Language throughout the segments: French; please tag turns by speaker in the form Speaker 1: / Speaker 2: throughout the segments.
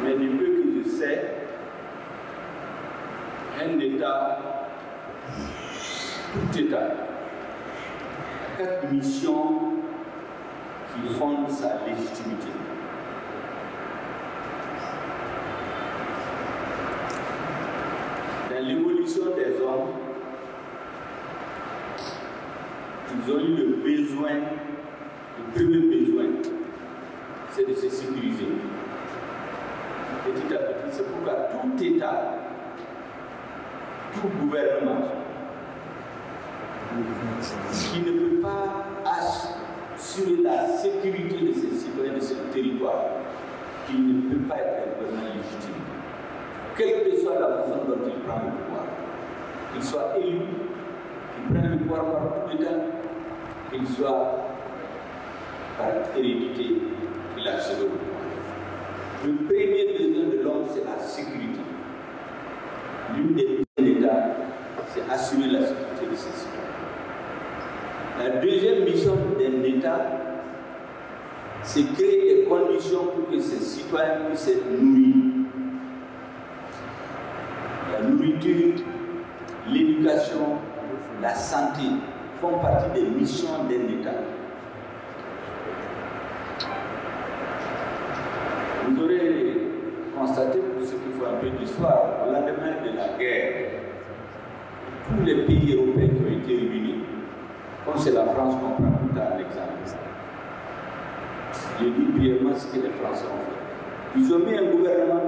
Speaker 1: Mais du peu que je sais, un État, tout État, a quatre missions qui fondent sa légitimité. Dans l'évolution des hommes, ils ont eu le besoin, le premier besoin, c'est de se sécuriser. Petit à petit, c'est pourquoi tout État, tout gouvernement, qui ne peut pas assurer la sécurité de ses citoyens, de ce territoire, qui ne peut pas être un gouvernement légitime. Quelle que soit la façon dont il prend le pouvoir, qu'il soit élu, qu'il prenne le pouvoir par coup d'État, qu'il soit par hérédité qu'il accède au pouvoir. Le premier besoin de l'homme, c'est la sécurité. L'une des missions de l'État, c'est assurer la sécurité de ses citoyens. La deuxième mission d'un État, c'est créer les conditions pour que ses citoyens puissent être nourris. La nourriture, l'éducation, la santé font partie des missions d'un État. Vous aurez constaté, pour ceux au lendemain de la guerre, tous les pays européens qui ont été réunis, comme c'est la France qu'on prend tout à l'exemple, je dis brièvement ce que les Français ont fait. Ils ont mis un gouvernement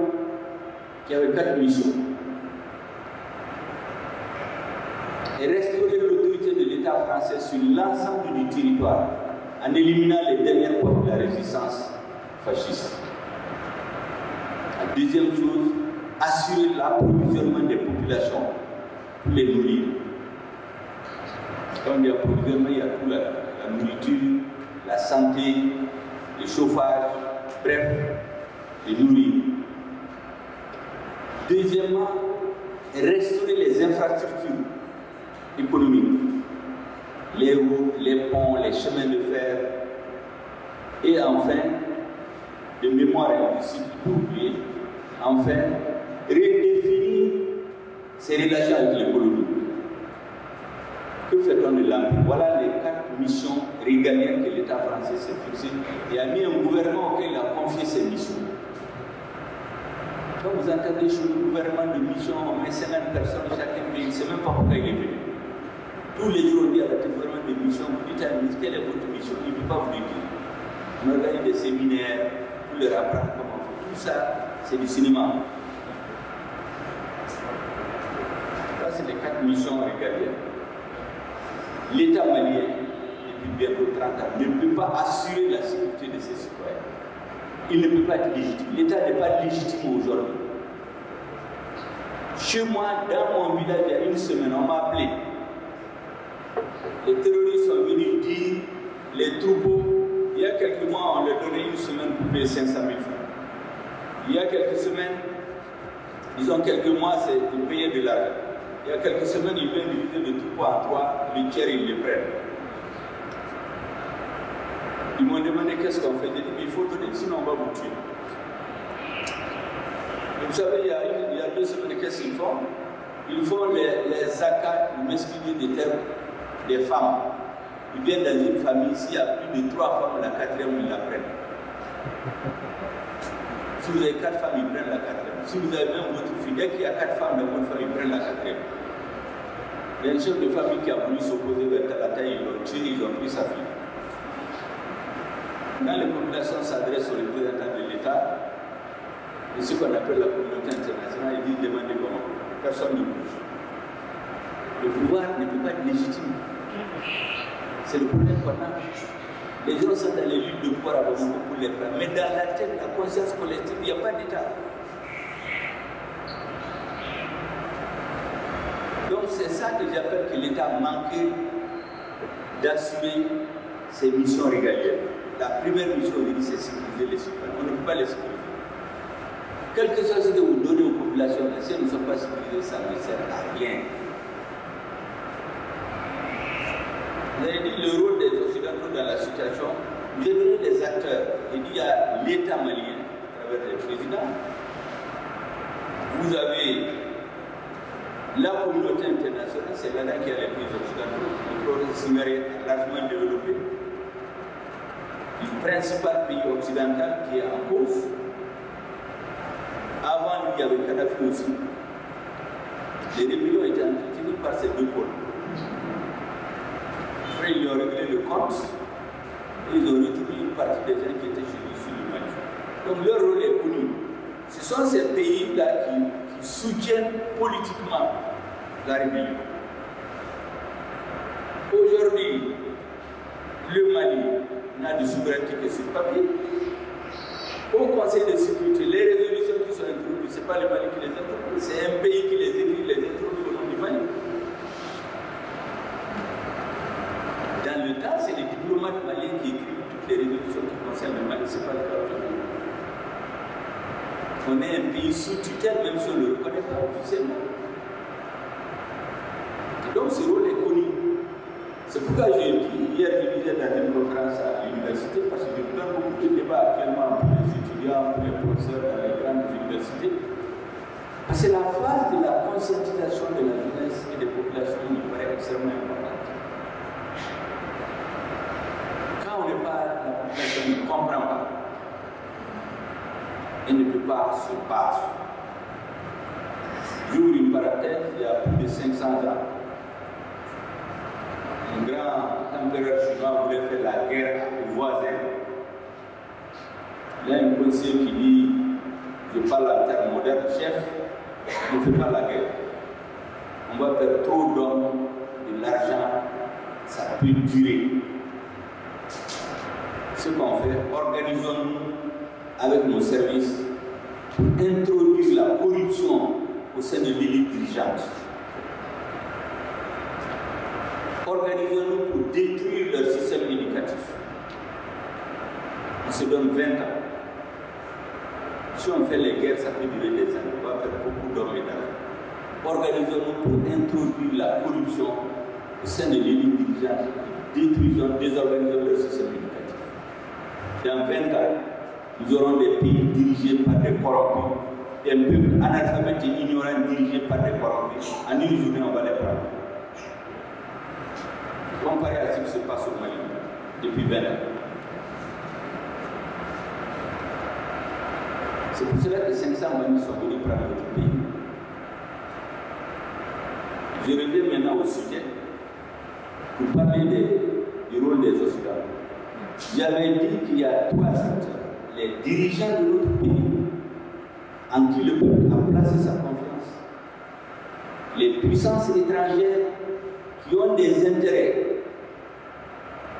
Speaker 1: qui avait quatre missions. Et restaurer l'autorité de l'État français sur l'ensemble du territoire en éliminant les dernières portes de la résistance fasciste. La deuxième chose, assurer l'approvisionnement des populations pour les nourrir. Quand il y a il y a tout la, nourriture, la santé, le chauffage, bref, les nourrir. Deuxièmement, restaurer les infrastructures économiques, les routes, les ponts, les chemins de fer. Et enfin, de mémoire et pour oublier, enfin, redéfinir ses relations avec l'économie. Que fait-on de l'Empire Voilà les quatre missions régaliennes que l'État français s'est fixé et a mis un gouvernement auquel il a confié ses missions. Quand vous entendez sur le gouvernement de mission, on met 50 personnes chacun pays, c'est même pas pourquoi il est venu. Tous les jours, on dit à la gouvernement de mission, vous dites à la ministre, quelle est votre mission? Il ne peut pas vous le dire. On organise des séminaires pour leur apprendre comment faire. Tout ça, c'est du cinéma. Ça, missions régaliennes. L'État malien, depuis bientôt 30 ans, ne peut pas assurer la sécurité de ses citoyens. Il ne peut pas être légitime. L'État n'est pas légitime aujourd'hui. Chez moi, dans mon village, il y a une semaine, on m'a appelé. Les terroristes sont venus dire les troupeaux. Il y a quelques mois, on leur donnait une semaine pour payer 500 000 francs. Il y a quelques semaines, disons quelques mois, c'est de payer de l'argent. Il y a quelques semaines, ils viennent diviser le troupeau en trois, le tiers, ils les prennent. Ils m'ont demandé qu'est-ce qu'on fait. J'ai dit, il faut donner, sinon on va vous tuer. Vous savez, il y a, il y a deux semaines, qu'est-ce qu'ils font? Ils font les, les zakats, le mesquinier des terres des femmes. Ils viennent dans une famille, s'il y a plus de trois femmes, la quatrième, ils la prennent. Vous avez quatre femmes, ils prennent la quatrième. Si vous avez même votre fille, dès qu'il y a quatre femmes dans votre famille, ils prennent la quatrième. Il y a un chef de famille qui a voulu s'opposer vers Talata, ils l'ont tué, ils ont pris sa fille. Quand les populations s'adressent aux représentants de l'État, et ce qu'on appelle la communauté internationale, ils disent demandez comment. Personne ne bouge. Le pouvoir ne peut pas être légitime. C'est le problème qu'on a. Les gens sont dans les luttes de pouvoir beaucoup pour les prendre. Mais dans la tête, la conscience collective, il n'y a pas d'État. Donc c'est ça que j'appelle que l'État manquait d'assurer ses missions régaliennes. La première mission c'est sécuriser les citoyens. On ne peut pas les sécuriser. Quel que soit ce que vous donnez aux populations, si elles ne sont pas sécurisées, ça ne sert à rien. Vous avez dit le rôle des Occidentaux dans la situation. Vous avez donné des acteurs. Il y a l'État malien, à travers les présidents, Vous avez la communauté internationale, c'est là qui a les pays occidentaux, le progrès est largement développé. Le principal pays occidental qui est en cause. Avant, il y avait Kadhafi aussi. Les rébellions étaient entretenues par ces deux pôles. Après, ils ont réglé le compte et ils ont retrouvé une partie des gens qui étaient chez lui sur le Mali. Donc leur rôle est connu. Ce sont ces pays-là qui, qui soutiennent politiquement la rébellion. Aujourd'hui, le Mali de souveraineté que sur papier. Au Conseil de sécurité, les résolutions qui sont introduites, ce n'est pas le Mali qui les introduit, c'est un pays qui les écrit, les introduit au nom du Mali. Dans le temps, c'est les diplomates maliens qui écrivent toutes les résolutions qui concernent le Mali, ce n'est pas le cas. On est un pays sous tutelle, même si on ne le reconnaît pas officiellement. Donc ce rôle est connu. C'est pourquoi j'ai dit, hier je disais dans une conférence à l'université, parce que je donne beaucoup de débats actuellement pour les étudiants, pour les professeurs dans les grandes universités. Parce que la phase de la conscientisation de la jeunesse et des populations me paraît extrêmement importante. Quand on n'est pas, la population ne comprend pas, elle ne peut pas se battre. J'ouvre une parenthèse, il y a plus de 500 ans, un grand empereur chinois voulait faire la guerre aux voisins. Il y a un conseiller qui dit, je parle en termes modernes, chef, ne fais pas la guerre. On va perdre trop d'hommes, de l'argent, ça peut durer. Ce qu'on fait, organisons-nous avec nos services pour introduire la corruption au sein de l'élite dirigeante. Organisons-nous pour détruire leur système éducatif. On se donne 20 ans. Si on fait les guerres, ça peut durer des années. On va faire beaucoup d'hommes et. Organisons-nous pour introduire la corruption au sein de l'élite dirigeante. Détruisons, désorganisons leur système éducatif. Dans 20 ans, nous aurons des pays dirigés par des corrompus, un peuple analphabète et ignorant dirigé par des corrompus. En une journée, on va les prendre. Comparé à ce qui se passe au Mali depuis 20 ans. C'est pour cela que 500 Mali sont venus prendre notre pays. Je reviens maintenant au sujet pour parler du rôle des Occidentaux. J'avais dit qu'il y a trois acteurs les dirigeants de notre pays en qui le peuple a placé sa confiance, les puissances étrangères qui ont des intérêts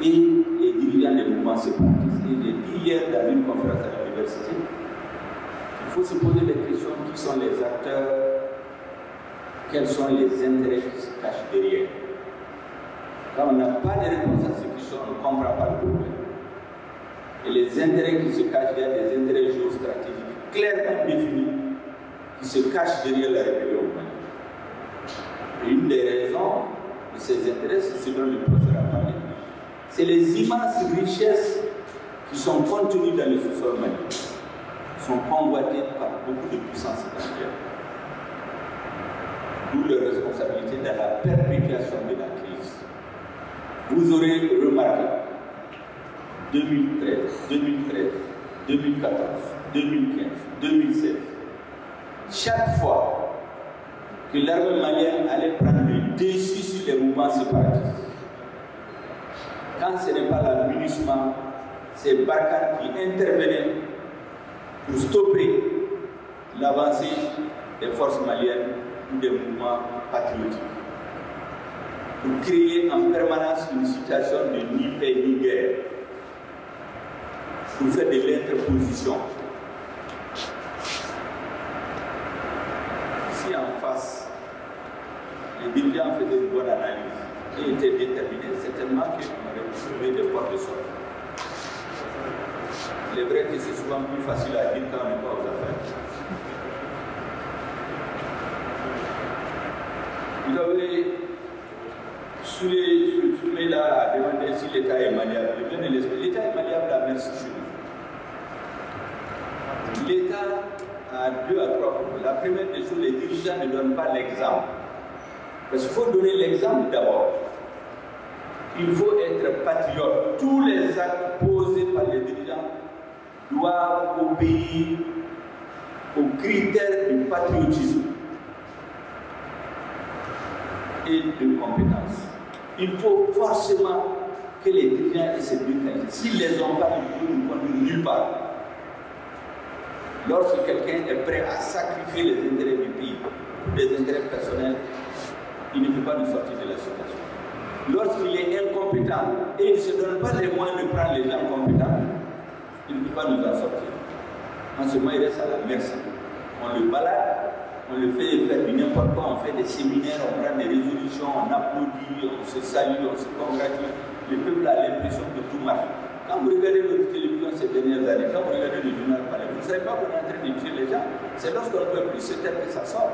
Speaker 1: et les dirigeants des mouvements séparatistes. Et dit hier dans une conférence à l'université faut se poser des questions qui sont les acteurs, quels sont les intérêts qui se cachent derrière. Quand on n'a pas de réponse à ces questions, on ne comprend pas le problème. Et les intérêts qui se cachent derrière, des intérêts géostratégiques clairement définis, qui se cachent derrière la. Et une des raisons de ces intérêts, c'est ce dont le professeur a parlé. C'est les immenses richesses qui sont contenues dans le sous-sol malien, sont convoitées par beaucoup de puissances étrangères. D'où leur responsabilité dans la perpétuation de la crise. Vous aurez remarqué 2013, 2013, 2014, 2015, 2016. Chaque fois que l'armée malienne allait prendre le dessus sur les mouvements séparatistes, quand ce n'est pas l'amunissement, c'est Barkhane qui intervenait pour stopper l'avancée des forces maliennes ou des mouvements patriotiques. Pour créer en permanence une situation de ni paix ni guerre pour faire de l'interposition. Si en face, les dirigeants faisaient une bonne analyse et étaient déterminés, certainement qu'on aurait trouvé des portes de sortie. Il est vrai que c'est souvent plus facile à dire quand on n'est pas aux affaires. Vous avez Soulé là a demandé si l'État est malléable. L'État est malléable à merci chez nous. L'État a à deux à trois propos. La première des choses, les dirigeants ne donnent pas l'exemple. Parce qu'il faut donner l'exemple d'abord. Il faut être patriote. Tous les actes posés par les dirigeants doivent obéir aux critères du patriotisme et de compétence. Il faut forcément que les dirigeants aient ces deux. S'ils ne les ont pas, ils ne nous conduire nulle part. Lorsque quelqu'un est prêt à sacrifier les intérêts du pays des intérêts personnels, il ne peut pas nous sortir de la situation. Lorsqu'il est incompétent et il ne se donne pas les moyens de prendre les gens compétents, il ne peut pas nous en sortir. En ce moment, il reste à la merci. On le balade, on le fait faire du n'importe quoi, on fait des séminaires, on prend des résolutions, on applaudit, on se salue, on se congratule. Le peuple a l'impression que tout marche. Quand vous regardez notre télévision ces dernières années, quand vous regardez le journal parler, vous ne savez pas qu'on est en train de tuer les gens. C'est lorsqu'on ne peut plus se taire que ça sort.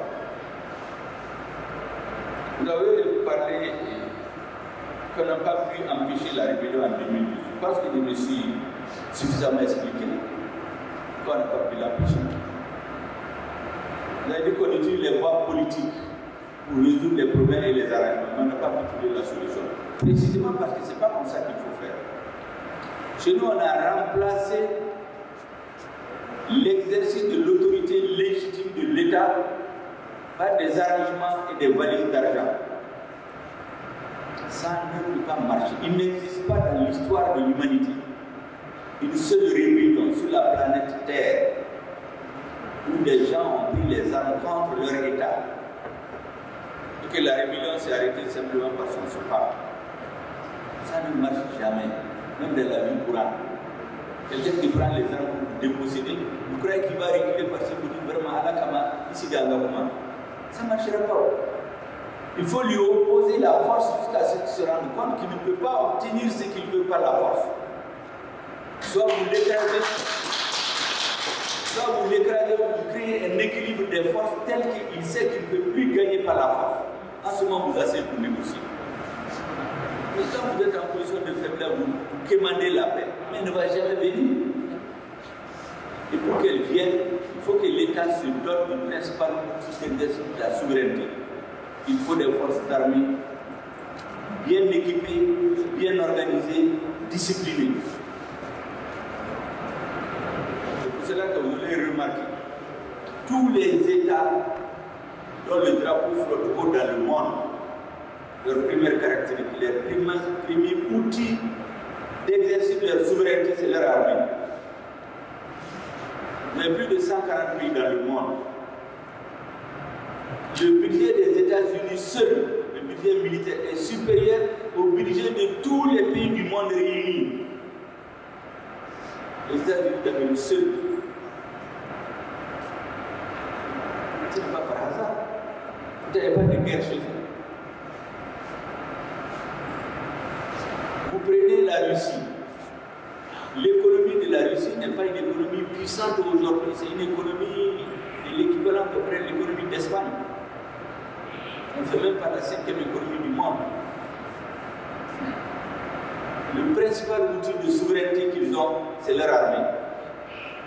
Speaker 1: Vous avez parlé qu'on n'a pas pu empêcher la rébellion en 2018. Je pense que je me suis suffisamment expliqué qu'on n'a pas pu l'empêcher. Vous avez dit qu'on utilise les voies politiques pour résoudre les problèmes et les arrangements, mais on n'a pas pu trouver la solution. Précisément parce que ce n'est pas comme ça qu'il faut faire. Chez nous, on a remplacé l'exercice de l'autorité légitime de l'État par des arrangements et des valises d'argent. Ça ne peut pas marcher. Il n'existe pas dans l'histoire de l'humanité une seule rébellion sur la planète Terre où des gens ont pris les armes contre leur État et que la rébellion s'est arrêtée simplement par son support. Ça ne marche jamais, même dans la vie courante. Quelqu'un qui prend les armes pour déposséder, vous croyez qu'il va reculer parce que vous dites vraiment à la Kama, ici dans Ça ne marchera pas. Il faut lui opposer la force jusqu'à ce qu'il se rende compte qu'il ne peut pas obtenir ce qu'il veut par la force. Soit vous l'écrasez, soit vous l'écrasez, vous créez un équilibre des forces tel qu'il sait qu'il ne peut plus gagner par la force. En ce moment, vous asseyez pour négocier. Mais quand vous êtes en position de faiblesse, vous, quémandez la paix, mais elle ne va jamais venir. Et pour qu'elle vienne, il faut que l'État se dote du principal outil de la souveraineté. Il faut des forces armées bien équipées, bien organisées, disciplinées. C'est pour allez remarquer, tous les États dont le drapeau flotte haut dans le monde, leur première caractéristique, leur premier, premier outil d'exercice de leur souveraineté, c'est leur armée. A plus de 140 pays dans le monde. Le budget des États-Unis seul, le budget militaire, est supérieur au budget de tous les pays du monde réunis. Les États-Unis d'Amérique. Ce n'est pas par hasard. N'y a pas de guerre chez eux. Vous prenez la Russie. L'économie de la Russie n'est pas une économie puissante aujourd'hui, c'est une économie l'équivalent à peu près de l'économie d'Espagne. On ne fait même pas la cinquième économie du monde. Le principal outil de souveraineté qu'ils ont, c'est leur armée.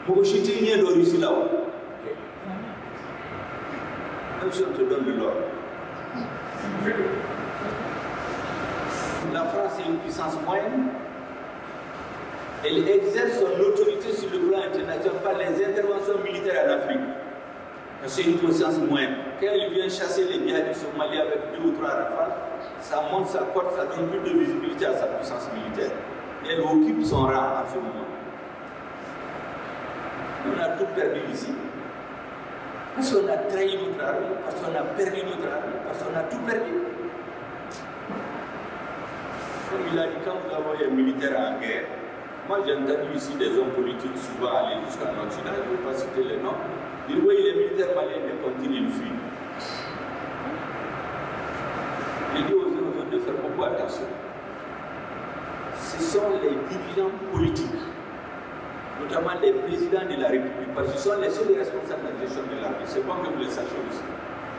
Speaker 1: Pour chuter de Russie là-haut? Si on te donne le l'or. La France est une puissance moyenne. Elle exerce son autorité sur le plan international par les interventions militaires en Afrique. C'est une puissance moyenne. Quand elle vient chasser les djihadistes au Mali avec deux ou trois rafales, ça monte sa cote, ça donne plus de visibilité à sa puissance militaire. Elle occupe son rang en ce moment. On a tout perdu ici. Parce qu'on a trahi notre armée, parce qu'on a perdu notre armée, parce qu'on a tout perdu. Comme il a dit, quand vous avez un militaire en guerre, moi j'ai entendu ici des hommes politiques souvent aller jusqu'en Occident, je ne vais pas citer les noms, dire oui, les militaires maliens ne continuent de fuir. Je dis aux autres de faire beaucoup attention. Ce sont les dirigeants politiques notamment les présidents de la République, parce qu'ils sont les seuls responsables de la gestion de l'armée. C'est bon que vous le sachiez aussi.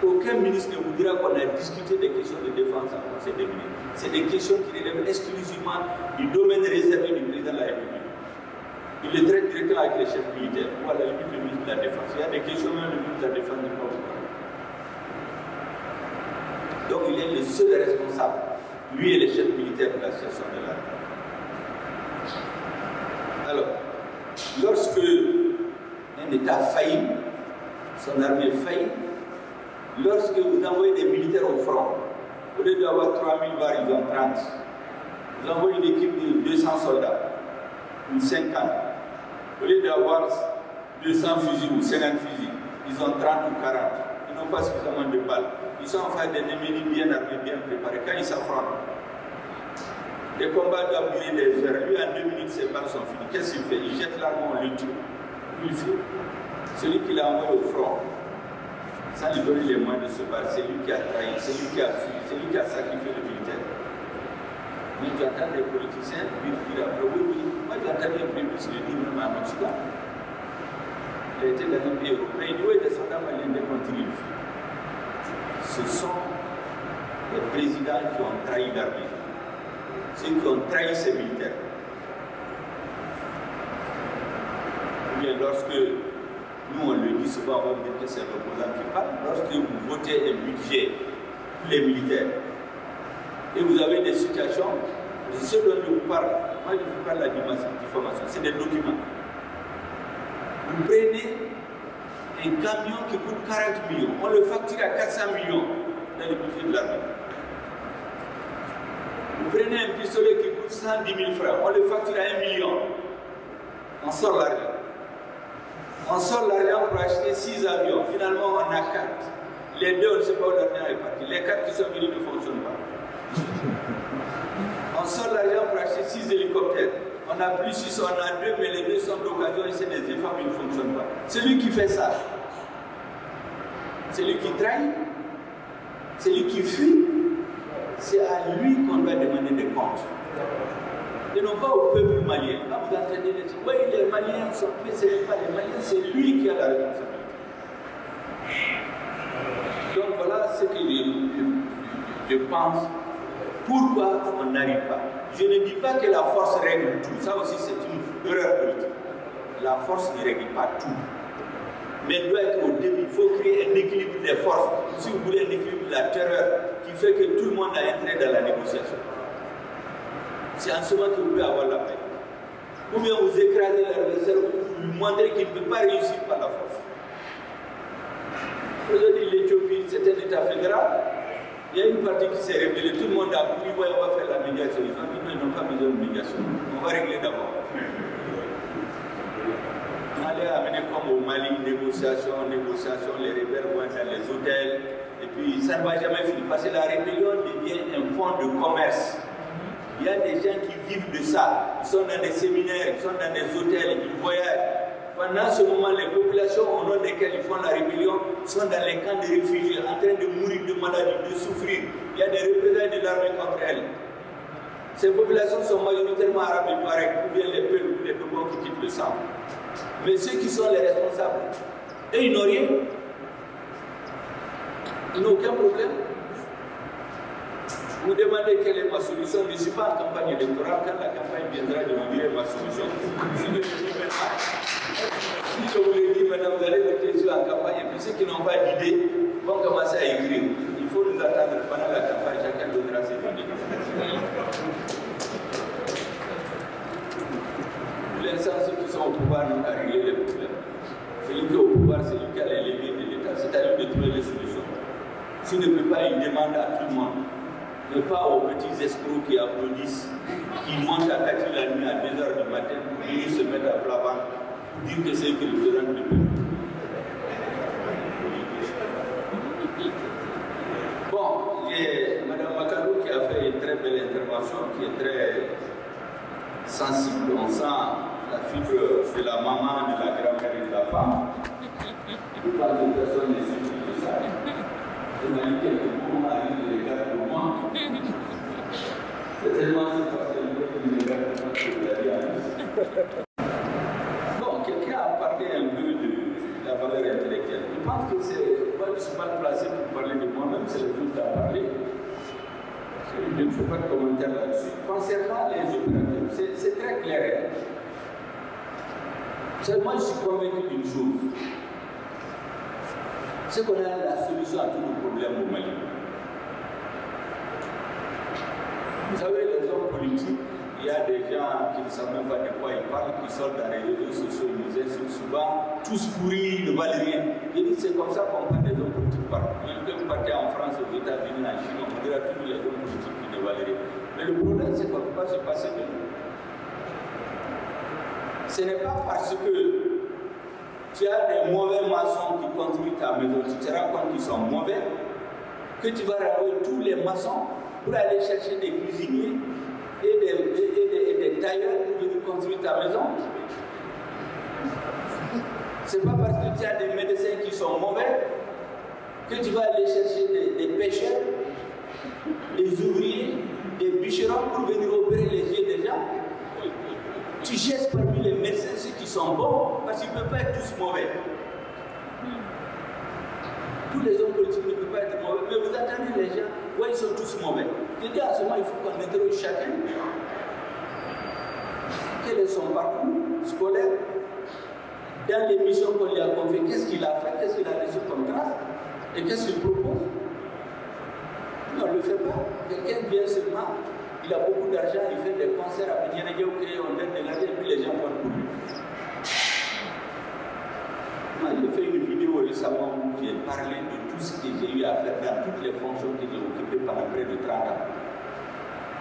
Speaker 1: Aucun ministre ne vous dira qu'on a discuté des questions de défense en Conseil des ministres. C'est des questions qui relèvent exclusivement du domaine réservé du président de la République. Il est traite directement avec les chefs militaires, ou à la limite le ministre de la Défense. Il y a des questions, même le ministre de la Défense n'est pas Donc il est le seul responsable, lui et les chefs militaires de la situation de l'armée. Lorsque un État faillit, son armée faillit, lorsque vous envoyez des militaires au front, au lieu d'avoir 3000 barres, ils ont 30. Vous envoyez une équipe de 200 soldats, ou 50. Au lieu d'avoir 200 fusils ou 50 fusils, ils ont 30 ou 40. Ils n'ont pas suffisamment de balles. Ils sont en face d'un ennemi bien armé, bien préparé. Quand ils s'affrontent, les combats doivent durer des heures. Lui, en deux minutes, ses balles sont finies. Qu'est-ce qu'il fait? Il jette l'arme, on le. Il fait. Celui qui l'a envoyé au front, sans lui donner les moyens de se battre, c'est lui qui a trahi, c'est lui qui a fui, c'est lui qui a sacrifié le militaire. Mais tu entends des politiciens dire après, oui, oui, moi j'entends bien plus le dire même en Occident. Il a été dans un pays européen, il dit, oui, des soldats maliens, continuent Ce sont les présidents qui ont trahi l'armée, ceux qui ont trahi ces militaires. Ou bien lorsque nous, on le dit souvent, on dire que c'est l'opposant qui parle. Lorsque vous votez un budget pour les militaires, et vous avez des situations, ce dont je vous parle, moi je vous parle de la diffamation, c'est des documents. Vous prenez un camion qui coûte 40 millions, on le facture à 400 millions dans le budget de l'armée. Vous prenez un pistolet qui coûte 110 000 francs, on le facture à 1 million, on sort l'argent. On sort l'argent pour acheter 6 avions. Finalement, on a 4. Les deux, on ne sait pas où l'argent est parti. Les 4 qui sont venus ne fonctionnent pas. On sort l'argent pour acheter 6 hélicoptères. On a plus 6, on a 2, mais les deux sont d'occasion et c'est des efforts qui ne fonctionnent pas. Celui qui fait ça, celui qui trahit, celui qui fuit, c'est à lui qu'on doit demander des comptes et non pas au peuple malien. Quand vous entendez les gens, oui, les Maliens sont faits, ce n'est pas les Maliens, c'est lui qui a la responsabilité. Donc voilà ce que je pense. Pourquoi on n'arrive pas? Je ne dis pas que la force règle tout. Ça aussi, c'est une erreur politique. La force ne règle pas tout. Mais doit être au début. Il faut créer un équilibre des forces. Si vous voulez un équilibre de la terreur qui fait que tout le monde a entré dans la négociation. C'est en ce moment que vous pouvez avoir la paix. Ou bien vous écrasez l'adversaire pour lui montrer qu'il ne peut pas réussir par la force. Aujourd'hui, l'Éthiopie, c'est un État fédéral. Il y a une partie qui s'est révélée, tout le monde a voulu, ouais, on va faire la médiation. Ils ont dit, non, ils n'ont pas besoin de médiation. On va régler d'abord. Allait amener comme au Mali, négociation, négociation, les rebelles vont dans les hôtels. Et puis, ça ne va jamais finir parce que la rébellion devient un point de commerce. Il y a des gens qui vivent de ça. Ils sont dans des séminaires, ils sont dans des hôtels, ils voyagent. Pendant ce moment, les populations au nom desquelles ils font la rébellion sont dans les camps de réfugiés, en train de mourir de maladie, de souffrir. Il y a des représailles de l'armée contre elles. Ces populations sont majoritairement arabes et touaregs, ou bien les peuples, les peuples qui quittent le sang. Mais ceux qui sont les responsables, eux, ils n'ont rien. Ils n'ont aucun problème. Vous demandez quelle est ma solution. Je ne suis pas en campagne électorale. Quand la campagne viendra, je vous dirai ma solution. Si je, vous le dis maintenant, vous allez je suis en campagne. Et puis ceux qui n'ont pas d'idée vont commencer à écrire. Il faut nous attendre pendant la campagne. Chacun donnera ses idées. Ceux qui sont au pouvoir n'ont les problèmes. Celui qui est au pouvoir, c'est lui qui a les leviers de l'État. C'est à lui de trouver les solutions. S'il ne peut pas, il demande à tout le monde mais pas aux petits escrocs qui applaudissent, qui montent à 4 la nuit à 2 h du matin pour venir se mettre à plat ventre, dire que c'est que le président du peuple. Bon, Mme Makarou qui a fait une très belle intervention, qui est très sensible. On sent la fibre de la maman, de la grand-mère et de la femme. Je parle de personnes issues de ça. Je m'a dit quelques mots, Marie de regarde pour moi. C'est tellement c'est parce que je me regarde pour moi que vous à Bon, quelqu'un a parlé un peu de la valeur intellectuelle. Je pense que c'est, moi je mal placé pour parler de moi-même, c'est le but à parler. Je ne fais pas de commentaire là-dessus. Concernant les opérateurs, c'est très clair. Moi, je suis convaincu d'une chose. C'est qu'on a la solution à tous nos problèmes au Mali. Vous savez, les hommes politiques, il y a des gens qui ne savent même pas de quoi ils parlent, qui sortent dans les réseaux sociaux, ils insultent souvent, tous pourris, ne valent rien. Je c'est comme ça qu'on parle des hommes politiques partout. Même que vous partez en France, aux États-Unis, en Chine, on dira tous les hommes politiques qui ne valent rien. Mais le problème, c'est qu'on ne peut pas se passer de nous. Ce n'est pas parce que tu as des mauvais maçons qui construisent ta maison, tu te rends compte qu'ils sont mauvais, que tu vas rappeler tous les maçons pour aller chercher des cuisiniers et des, tailleurs pour venir construire ta maison. Ce n'est pas parce que tu as des médecins qui sont mauvais que tu vas aller chercher des, des pêcheurs, des ouvriers, des bûcherons pour venir opérer les yeux des gens. Tu cherches parmi les médecins ceux qui sont bons parce qu'ils ne peuvent pas être tous mauvais. Tous les hommes politiques ne peuvent pas être mauvais. Mais vous attendez les gens, ouais, ils sont tous mauvais. Je dis à ce moment, il faut qu'on interroge chacun. Quel est son parcours scolaire? Dans les missions qu'on lui a confiées, qu'est-ce qu'il a fait? Qu'est-ce qu'il a reçu comme trace Et qu'est-ce qu'il propose? Non, on ne le fait pas. Quelqu'un vient seulement, il a beaucoup d'argent, il fait des concerts à Pédianadio, on donne des gâteaux et puis les gens votent pour lui. Moi, j'ai fait une vidéo récemment où j'ai parlé de tout ce que j'ai eu à faire dans toutes les fonctions que j'ai occupées pendant près de 30 ans.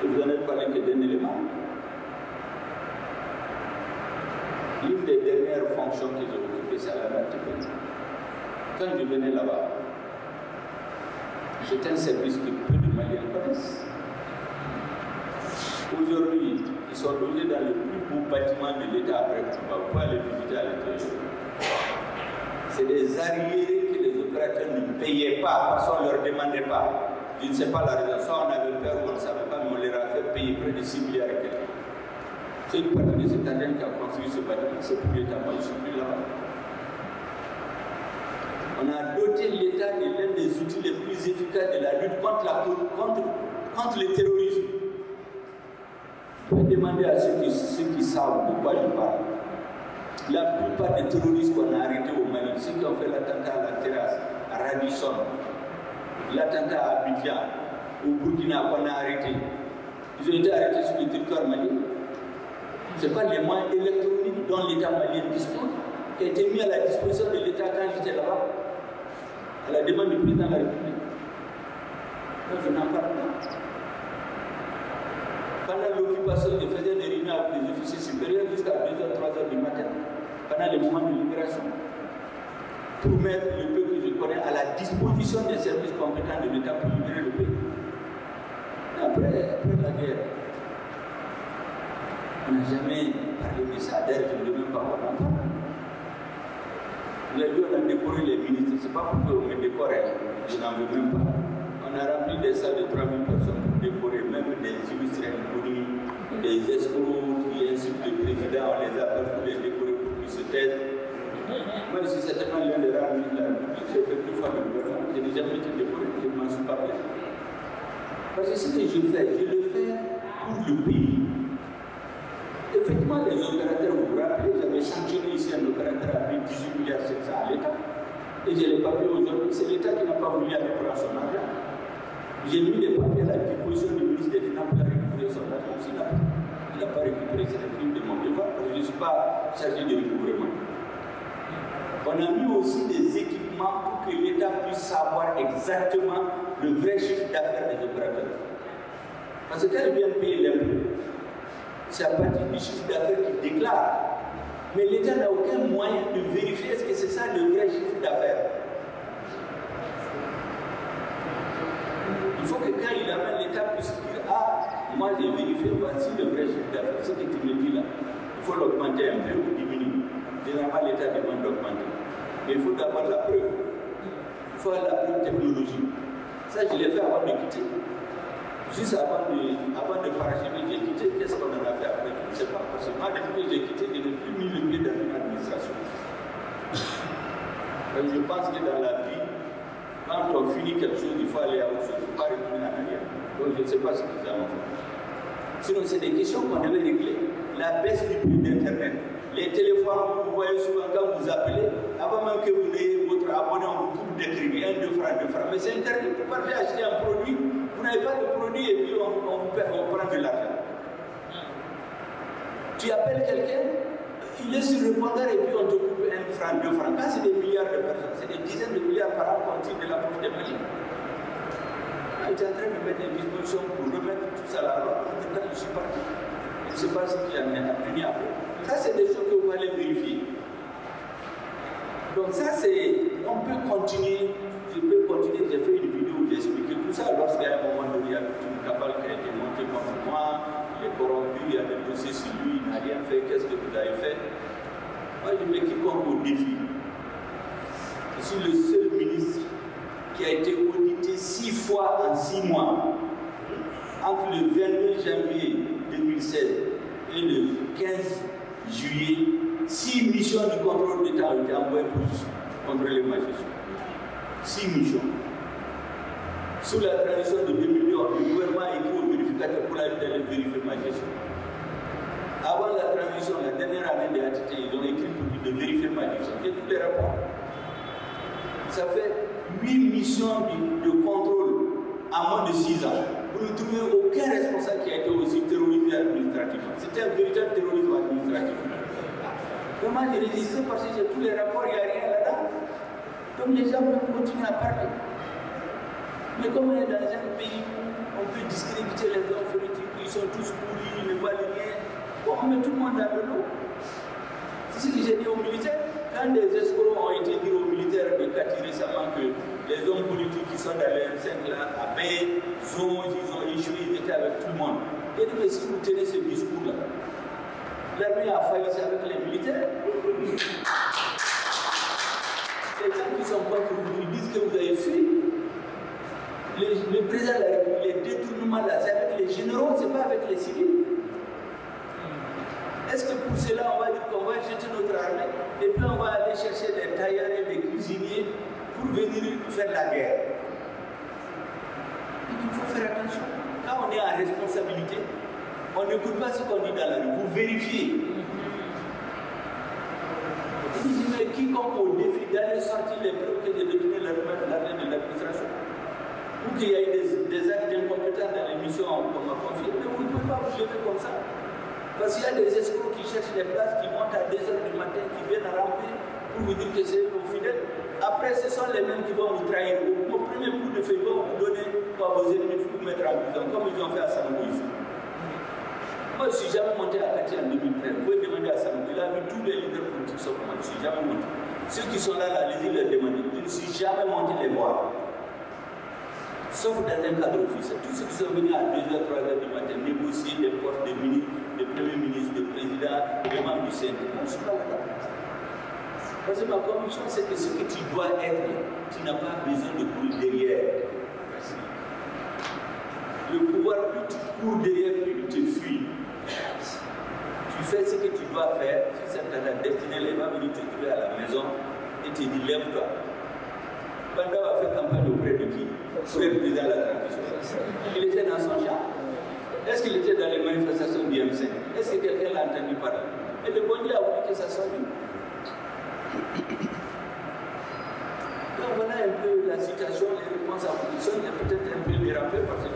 Speaker 1: Et vous en avez parlé que d'un élément. L'une des dernières fonctions que j'ai occupées, c'est à la RTP. Quand je venais là-bas, c'était un service que peu de Maliens connaissent. Aujourd'hui, ils sont logés dans le plus beau bâtiment de l'État après Cuba. Vous pouvez aller visiter à l'intérieur. C'est des arriérés que les opérateurs ne payaient pas parce qu'on ne leur demandait pas. Je ne sais pas la raison. Soit on avait peur ou on ne savait pas, mais on leur a fait payer près de 6 milliards et quelques. C'est une partie de cet argent qui a construit ce bâtiment. C'est pour l'État. Moi, je suis plus là-bas. On a doté l'État de l'un des outils les plus efficaces de la lutte contre, la, contre, contre le terrorisme. Demander à ceux qui, ceux qui savent de quoi je parle. La plupart des terroristes qu'on a arrêtés au Mali, ceux qui ont fait l'attentat à la terrasse, à Radisson, l'attentat à Abidjan, au Burkina qu'on a arrêté, ils ont été arrêtés sur le territoire malien. Ce n'est pas les moyens électroniques dont l'État malien dispose, qui a été mis à la disposition de l'État quand j'étais là-bas, à la demande du président de la République. Je n'en parle pas. Pendant l'occupation, je faisais des réunions avec les officiers supérieurs jusqu'à 2h, 3h du matin, pendant les moments de libération, pour mettre le peu que je connais à la disposition des services compétents de l'État pour libérer le pays. Après, la guerre, on n'a jamais parlé de ça, d'ailleurs, je ne même pas en parler. Vous avez vu, on a décoré les ministres, ce n'est pas pour qu'on me décore, je n'en veux même pas. On a rempli des salles de 3000 personnes même des illustrés inconnus, des escrocs qui insultent le président, on les appelle pour les décorer pour qu'ils se taisent. Moi, je suis certainement l'un des rares de la République, j'ai fait deux fois le gouvernement, n'ai jamais été décoré, je ne m'en suis pas plaint. Parce que ce que je fais, je le fais pour le pays. Effectivement, les opérateurs, vous vous rappelez, j'avais sanctionné ici un opérateur de 18 milliards 700 à l'État. Et j'ai les papiers aujourd'hui, c'est l'État qui n'a pas voulu aller prendre son argent. J'ai mis les papiers à la disposition du ministre des Finances pour récupérer son argent. Il n'a pas récupéré, c'est le crime de mon devoir, parce que je ne suis pas chargé de recouvrement. On a mis aussi des équipements pour que l'État puisse savoir exactement le vrai chiffre d'affaires des opérateurs. Parce que quand ils viennent payer l'impôt, c'est à partir du chiffre d'affaires qu'ils déclarent. Mais l'État n'a aucun moyen de vérifier est-ce que c'est ça le vrai chiffre d'affaires. Il faut que quand il amène l'État puisse dire Ah, moi j'ai vérifié, voici le vrai d'affaires. Ce que tu me dis là, il faut l'augmenter un peu ou diminuer. Généralement, l'État demande d'augmenter. Mais il faut d'abord la preuve. Il faut la preuve technologique. Ça, je l'ai fait avant de quitter. Juste avant de, avant de parachuter, j'ai quitté. Qu'est-ce qu'on en a fait après? Je ne sais pas. Parce que moi, depuis que j'ai quitté, je n'ai plus mis le pied dans une administration. Donc, je pense que dans la vie, quand on finit quelque chose, il faut aller à autre chose. Il ne faut pas retourner en arrière. Donc, je ne sais pas ce qu'ils ont fait. Sinon, c'est des questions qu'on devait régler. La baisse du prix d'Internet. les téléphones, vous voyez souvent quand vous appelez, avant même que vous ayez votre abonné, on vous coupe des crédits, 1, 2 francs, 2 francs. Mais c'est interdit, vous partez acheter un produit, vous n'avez pas de produit et puis on, on vous paie, on prend de l'argent. Tu appelles quelqu'un, il est sur le répondeur et puis on te coupe 1 franc, 2 francs. Quand c'est des milliards de personnes, c'est des dizaines de milliards par an qu'on tire de la poche des Mali. Est en train de mettre des dispositions pour remettre tout ça là. Alors, je suis parti. Je ne sais pas ce qu'il y a appris après. Ça, c'est des choses que vous allez vérifier. Donc ça, c'est... On peut continuer. Je peux continuer. J'ai fait une vidéo où j'ai expliqué tout ça. Lorsqu'à un moment donné, il y a une cabale qui a été montée contre moi, il est corrompu, il y a des dossiers sur lui, il n'a rien fait, qu'est-ce que vous avez fait? Moi, je mets quiconque au défi. Je suis le seul ministre qui a été audité six fois en six mois. Entre le 22 janvier 2016 et le 15 juillet, six missions de contrôle d'État ont été envoyées pour contrôler les magistrats. Six missions. Sous la transition de 2002, le gouvernement a écrit au vérificateur pour aller vérifier ma gestion. Avant la transition, la dernière année de l'ATT, ils ont écrit pour de vérifier ma gestion. J'ai tous les rapports. Ça fait huit missions de, contrôle en moins de six ans. Vous ne trouvez aucun responsable qui a été aussi terrorisé administrativement. C'était un véritable terrorisme administratif. Comment j'ai résisté parce que j'ai tous les rapports, il n'y a rien là-dedans? Donc les gens peuvent continuer à parler. Mais comme on est dans un pays où on peut discréditer les hommes politiques, ils sont tous pourris, ils ne valent rien, on met tout le monde dans le lot. C'est ce que j'ai dit aux militaires. Quand des escrocs ont été dit aux militaires de Kati récemment que les hommes politiques qui sont dans les M5 là, à Baye, ils ont échoué, ils étaient avec tout le monde. J'ai dit, mais si vous tenez ce discours-là, l'armée a failli avec les militaires. Les gens qui sont contre vous, disent que vous avez fui. Le, le, président de la République, les détournements là, c'est avec les généraux, c'est pas avec les civils. Est-ce que pour cela, on va dire qu'on va jeter notre armée et puis on va aller chercher des tailleurs et des cuisiniers pour venir faire la guerre? Il faut faire attention. Quand on est en responsabilité, on n'écoute pas ce qu'on dit dans la rue. Vous vérifiez. Mais quiconque au défi d'aller sortir les preuves que de détourner l'armée de l'administration, ou qu'il y a eu des, des actes d'incompétence dans les missions qu'on m'a confiées, mais vous ne pouvez pas vous lever comme ça. Parce qu'il y a des escrocs qui cherchent des places, qui montent à 2h du matin, qui viennent à ramper pour vous dire que c'est nos fidèles. Après, ce sont les mêmes qui vont vous trahir. Au premier coup de feu, ils vont vous donner quoi vos ennemis pour vous mettre en prison, comme ils ont fait à ici. Moi, je ne suis jamais monté à Kati en 2013. Vous pouvez demander à Samou. Il a vu tous les leaders politiques sauf moi. Je ne suis jamais monté. Ceux qui sont là, là, les leur demander. Je ne suis jamais monté les voir. Sauf dans un cadre officiel. Tous ceux qui sont venus à 2h, 3h du matin négocier des postes de ministres, de premier ministre, de président, de membres du. Moi, je ne pas là-dedans. Parce que ma conviction, c'est que ce que tu dois être, tu n'as pas besoin de courir derrière. Le pouvoir, plus tu cours derrière, plus il te fuit. Tu fais ce que tu dois faire, c'est ta destinée, elle va venir te trouver à la maison et te dit lève-toi. Banda a fait campagne auprès de qui? Auprès du président de la transition. Il était dans son champ. Est-ce qu'il était dans les manifestations du M5 Est-ce que quelqu'un l'a entendu parler? Et le bon Dieu a voulu que ça soit lui. Donc voilà un peu la situation, les réponses à vos questions. A peut-être un peu dérapé parce que